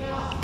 Yeah.